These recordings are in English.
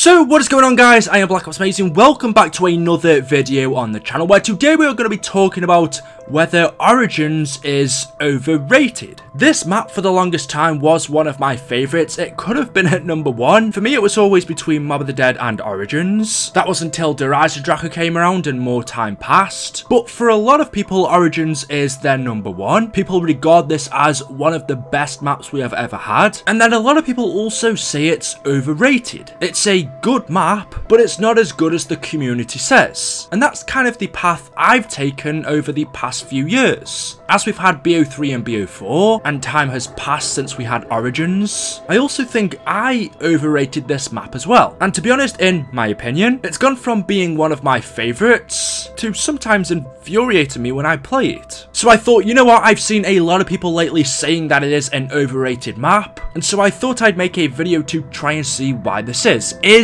So what is going on guys, I am Black Ops Amazing, welcome back to another video on the channel where today we are going to be talking about whether Origins is overrated. This map for the longest time was one of my favourites, it could have been at number one. For me it was always between Mob of the Dead and Origins. That was until Der Eisendrache came around and more time passed. But for a lot of people Origins is their number one. People regard this as one of the best maps we have ever had. And then a lot of people also say it's overrated. It's a good map, but it's not as good as the community says. And that's kind of the path I've taken over the past few years. As we've had BO3 and BO4, and time has passed since we had Origins, I also think I overrated this map as well. And to be honest, in my opinion, it's gone from being one of my favourites to sometimes infuriating me when I play it. So I thought, you know what, I've seen a lot of people lately saying that it is an overrated map, and so I thought I'd make a video to try and see why this is. Is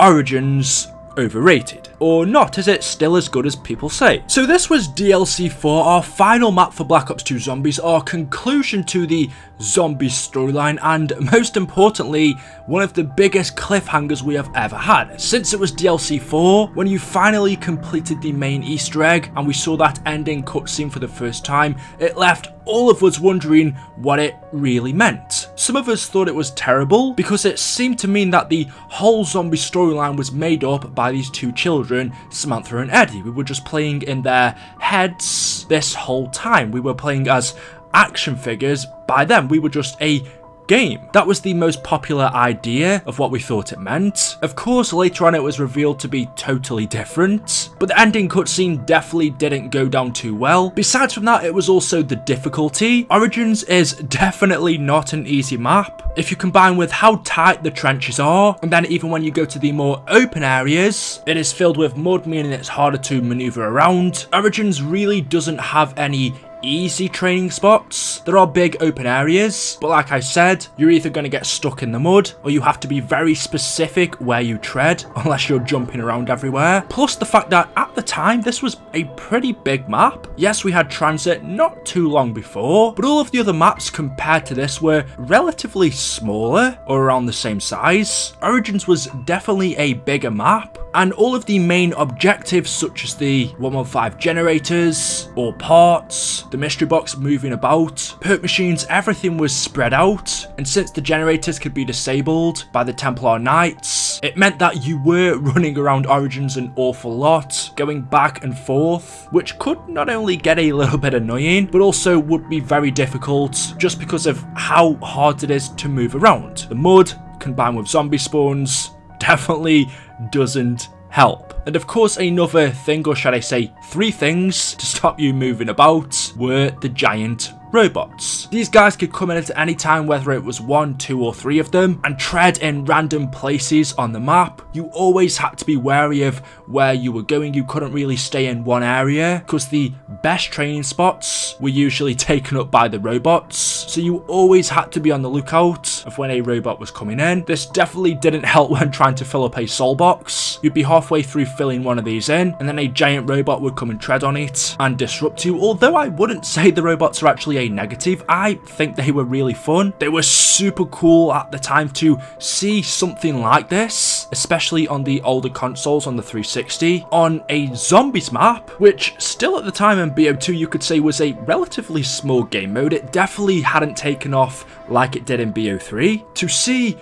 Origins overrated? Or not, is it still as good as people say? So this was DLC 4, our final map for Black Ops 2 Zombies, our conclusion to the zombie storyline, and most importantly, one of the biggest cliffhangers we have ever had. Since it was DLC 4, when you finally completed the main easter egg, and we saw that ending cutscene for the first time, it left all of us wondering what it really meant. Some of us thought it was terrible because it seemed to mean that the whole zombie storyline was made up by these two children, Samantha and Eddie. We were just playing in their heads this whole time. We were playing as action figures by then. We were just a game. That was the most popular idea of what we thought it meant. Of course, later on it was revealed to be totally different, but the ending cutscene definitely didn't go down too well. Besides from that, it was also the difficulty. Origins is definitely not an easy map. If you combine with how tight the trenches are, and then even when you go to the more open areas, it is filled with mud, meaning it's harder to maneuver around. Origins really doesn't have any easy training spots. There are big open areas, but like I said, you're either going to get stuck in the mud or you have to be very specific where you tread unless you're jumping around everywhere. Plus the fact that at the time, this was a pretty big map. Yes, we had transit not too long before, but all of the other maps compared to this were relatively smaller or around the same size. Origins was definitely a bigger map, and all of the main objectives such as the 115 generators or parts, the mystery box moving about, perk machines, everything was spread out, and since the generators could be disabled by the Templar Knights, it meant that you were running around Origins an awful lot, going back and forth, which could not only get a little bit annoying, but also would be very difficult just because of how hard it is to move around. The mud, combined with zombie spawns, definitely doesn't help. And of course another thing, or should I say three things, to stop you moving about were the giant robots. These guys could come in at any time whether it was one, two or three of them and tread in random places on the map. You always had to be wary of where you were going. You couldn't really stay in one area because the best training spots were usually taken up by the robots. So you always had to be on the lookout of when a robot was coming in. This definitely didn't help when trying to fill up a soul box. You'd be halfway through filling one of these in and then a giant robot would come and tread on it and disrupt you. Although I wouldn't say the robots are actually a negative. I think they were really fun. They were super cool at the time to see something like this, especially on the older consoles on the 360, on a zombies map, which still at the time in BO2 you could say was a relatively small game mode. It definitely hadn't taken off like it did in BO3. To see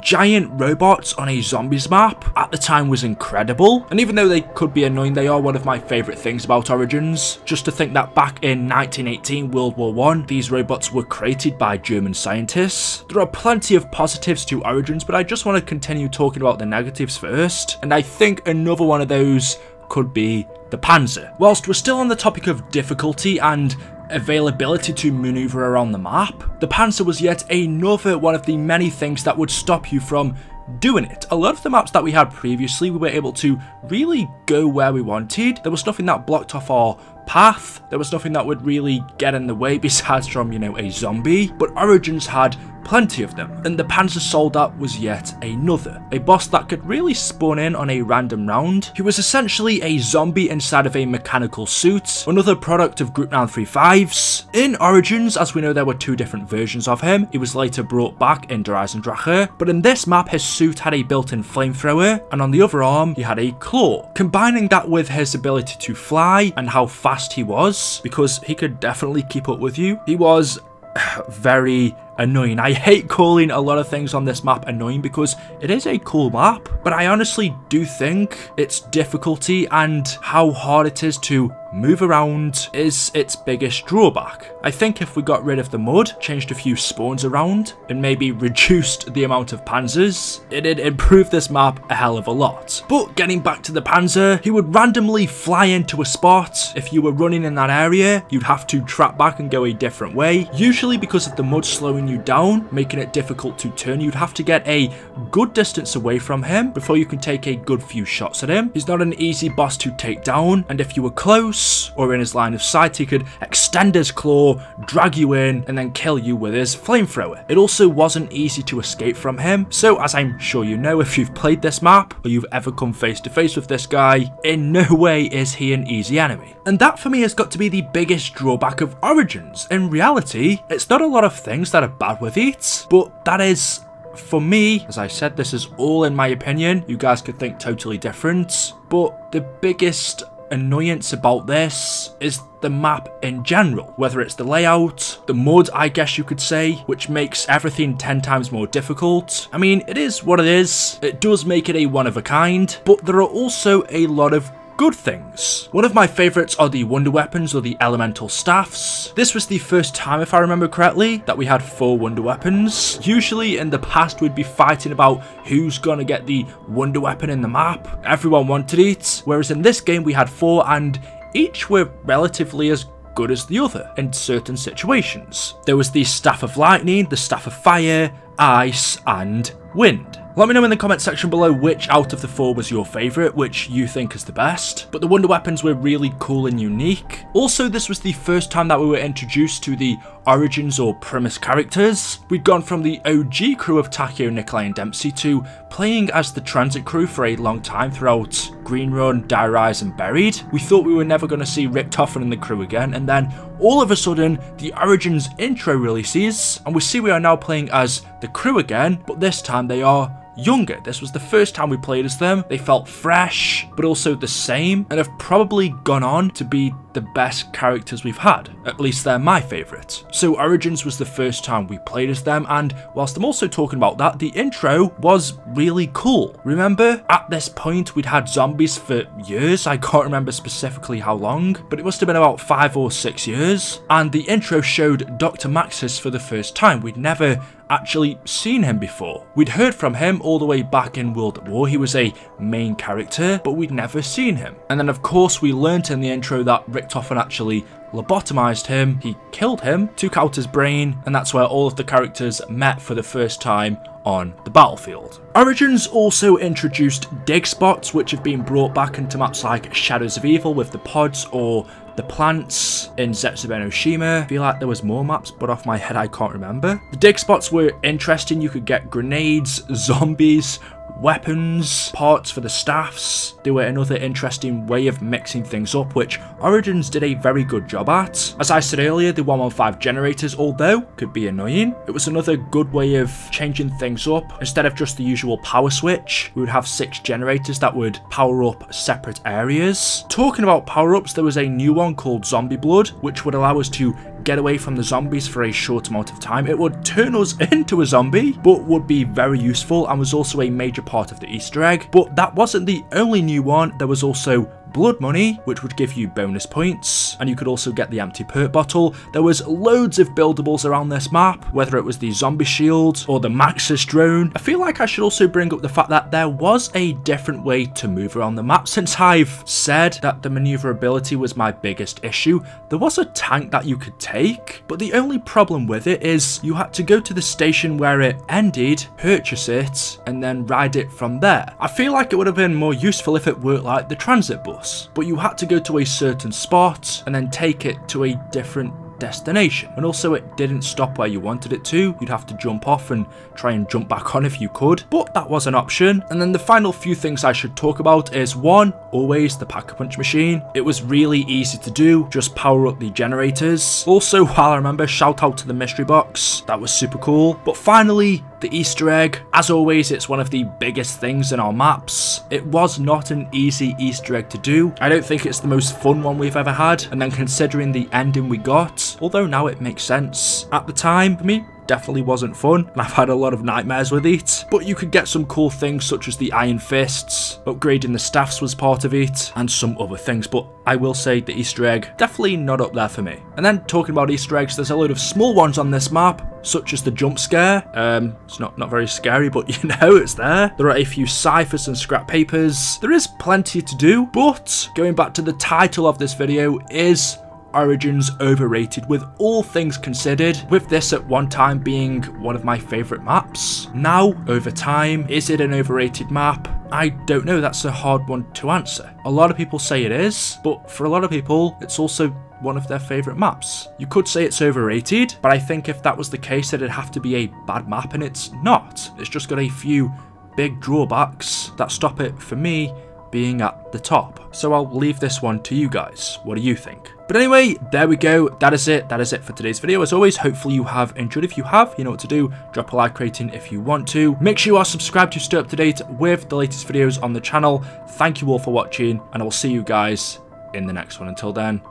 giant robots on a zombies map at the time was incredible. And even though they could be annoying, they are one of my favourite things about Origins. Just to think that back in 1918 World War One, these robots were created by German scientists. There are plenty of positives to Origins, but I just want to continue talking about the negatives first. And I think another one of those could be the Panzer. Whilst we're still on the topic of difficulty and availability to maneuver around the map, the Panzer was yet another one of the many things that would stop you from doing it. A lot of the maps that we had previously, we were able to really go where we wanted. There was nothing that blocked off our path. There was nothing that would really get in the way besides from, you know, a zombie. But Origins had plenty of them. And the Panzer Soldat was yet another, a boss that could really spawn in on a random round. He was essentially a zombie inside of a mechanical suit, another product of Group 935's. In Origins, as we know there were two different versions of him, he was later brought back in Der Eisendrache, but in this map his suit had a built-in flamethrower, and on the other arm he had a claw. Combining that with his ability to fly and how fast he was, because he could definitely keep up with you, he was very annoying. I hate calling a lot of things on this map annoying because it is a cool map, but I honestly do think its difficulty and how hard it is to move around is its biggest drawback. I think if we got rid of the mud, changed a few spawns around, and maybe reduced the amount of panzers, it'd improve this map a hell of a lot. But getting back to the panzer, he would randomly fly into a spot. If you were running in that area, you'd have to trap back and go a different way, usually because of the mud slowing you down, making it difficult to turn. You'd have to get a good distance away from him before you can take a good few shots at him. He's not an easy boss to take down, and if you were close or in his line of sight, he could extend his claw, drag you in, and then kill you with his flamethrower. It also wasn't easy to escape from him, so as I'm sure you know if you've played this map, or you've ever come face to face with this guy, in no way is he an easy enemy. And that for me has got to be the biggest drawback of Origins. In reality, it's not a lot of things that are bad with it, but that is for me, as I said, this is all in my opinion. You guys could think totally different. But the biggest annoyance about this is the map in general, whether it's the layout, the mud I guess you could say, which makes everything 10 times more difficult. I mean, it is what it is, it does make it a one of a kind, but there are also a lot of good things. One of my favourites are the wonder weapons or the elemental staffs. This was the first time, if I remember correctly, that we had four wonder weapons. Usually in the past we'd be fighting about who's gonna get the wonder weapon in the map. Everyone wanted it, whereas in this game we had four and each were relatively as good as the other in certain situations. There was the Staff of Lightning, the Staff of Fire, Ice and Wind. Let me know in the comment section below which out of the four was your favourite, which you think is the best. But the wonder weapons were really cool and unique. Also, this was the first time that we were introduced to the origins or Primis characters. We'd gone from the OG crew of Takeo, Nikolai and Dempsey to playing as the transit crew for a long time throughout Green Run, Die Rise and Buried. We thought we were never going to see Richtofen and the crew again, and then all of a sudden, the Origins intro releases, and we see we are now playing as the crew again, but this time they are younger. This was the first time we played as them. They felt fresh, but also the same, and have probably gone on to be the best characters we've had. At least they're my favourites. So Origins was the first time we played as them, and whilst I'm also talking about that, the intro was really cool. Remember, at this point we'd had zombies for years, I can't remember specifically how long, but it must have been about five or six years, and the intro showed Dr. Maxis for the first time. We'd never actually seen him before. We'd heard from him all the way back in World at War, he was a main character, but we'd never seen him. And then of course we learnt in the intro that Richtofen actually lobotomized him, he killed him, took out his brain, and that's where all of the characters met for the first time on the battlefield. Origins also introduced dig spots which have been brought back into maps like Shadows of Evil with the pods or the plants in Zetsubou no Shima. I feel like there was more maps, but off my head I can't remember. The dig spots were interesting. You could get grenades, zombies, weapons, parts for the staffs. They were another interesting way of mixing things up, which Origins did a very good job at. As I said earlier, the 115 generators, although could be annoying, it was another good way of changing things up. Instead of just the usual power switch, we would have six generators that would power up separate areas. Talking about power-ups, there was a new one called Zombie Blood, which would allow us to get away from the zombies for a short amount of time. It would turn us into a zombie, but would be very useful and was also a major part of the Easter egg. But that wasn't the only new one, there was also blood money, which would give you bonus points, and you could also get the empty perk bottle. There was loads of buildables around this map, whether it was the zombie shield or the Maxis drone. I feel like I should also bring up the fact that there was a different way to move around the map. Since I've said that the maneuverability was my biggest issue, there was a tank that you could take, but the only problem with it is you had to go to the station where it ended, purchase it, and then ride it from there. I feel like it would have been more useful if it worked like the transit bus but you had to go to a certain spot and then take it to a different destination. And also it didn't stop where you wanted it to, you'd have to jump off and try and jump back on if you could, but that was an option. And then the final few things I should talk about is one, always the Pack-a-Punch machine. It was really easy to do, just power up the generators. Also, while I remember, shout out to the mystery box, that was super cool. But finally, the Easter egg. As always, it's one of the biggest things in our maps. It was not an easy Easter egg to do. I don't think it's the most fun one we've ever had, and then considering the ending we got, although now it makes sense. At the time, for me, definitely wasn't fun, and I've had a lot of nightmares with it. But you could get some cool things such as the Iron Fists, upgrading the staffs was part of it, and some other things, but I will say the Easter egg, definitely not up there for me. And then talking about Easter eggs, there's a load of small ones on this map, such as the jump scare. Um, it's not, not very scary, but you know it's there. There are a few ciphers and scrap papers. There is plenty to do, but going back to the title of this video is Origins overrated with all things considered, with this at one time being one of my favourite maps. Now, over time, is it an overrated map? I don't know, that's a hard one to answer. A lot of people say it is, but for a lot of people, it's also one of their favourite maps. You could say it's overrated, but I think if that was the case, it'd have to be a bad map, and it's not. It's just got a few big drawbacks that stop it, for me, being at the top. So I'll leave this one to you guys. What do you think? But anyway, there we go. That is it. That is it for today's video. As always, hopefully you have enjoyed. If you have, you know what to do. Drop a like rating if you want to. Make sure you are subscribed to stay up to date with the latest videos on the channel. Thank you all for watching, and I will see you guys in the next one. Until then,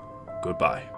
goodbye.